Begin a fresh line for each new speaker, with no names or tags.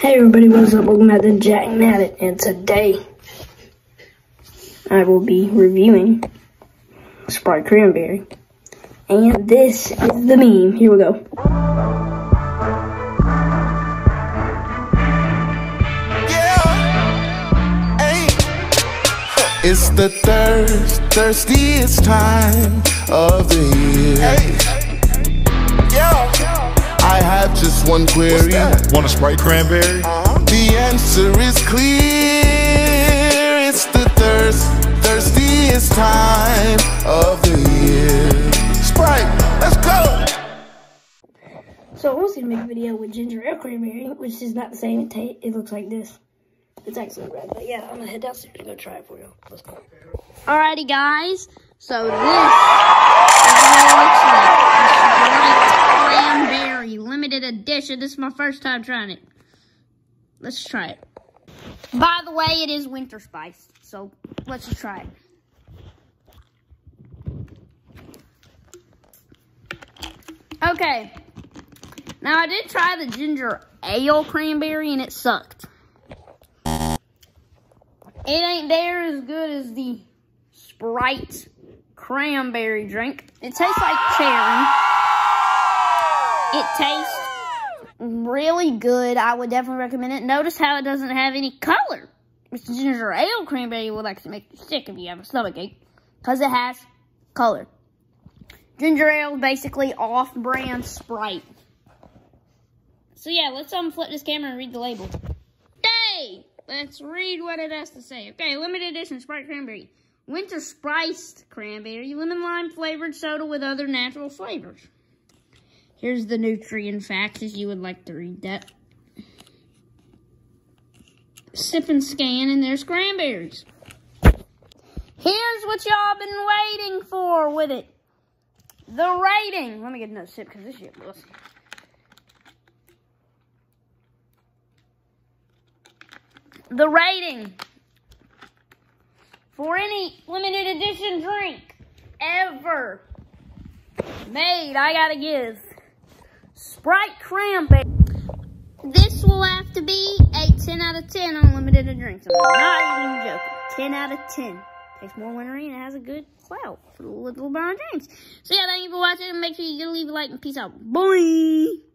Hey everybody, what's up? Welcome back to Jack Nabit, and today I will be reviewing Sprite Cranberry. And this is the meme. Here we go.
It's the thirst, thirstiest time of the year. Yeah. I just one query.
Want a Sprite cranberry? Uh-huh.
The answer is clear. It's the thirst, thirstiest time of the year. Sprite, let's go.
So I was gonna make a video with ginger ale cranberry, which is not the same. It, ta- it looks like this. It's actually red, but yeah, I'm gonna head downstairs and go try it for you. Let's go.
Alrighty, guys. So this is what it looks like. Edition. This is my first time trying it. Let's try it. By the way, it is winter spice. So let's just try it. Okay. Now I did try the ginger ale cranberry and it sucked. It ain't there as good as the Sprite cranberry drink. It tastes like cherry. It tastes really good. I would definitely recommend it. Notice how it doesn't have any color. It's ginger ale cranberry will actually make you sick if you have a stomach ache. Because it has color. Ginger ale basically off-brand Sprite. So yeah, let's um flip this camera and read the label. Hey! Let's read what it has to say. Okay, limited edition Sprite Cranberry. Winter spiced cranberry, lemon lime flavored soda with other natural flavors. Here's the nutrient facts if you would like to read that. Sip and scan, and there's cranberries. Here's what y'all been waiting for with it. The rating. Let me get another sip because this shit was. the rating for any limited edition drink ever made. I gotta give Sprite Cranberry. This will have to be a 10 out of 10 on limited drinks. I'm not even joking. 10 out of 10. Tastes more wintery and it has a good clout for the little brown drinks. So yeah, thank you for watching. Make sure you leave a like and peace out. Bye.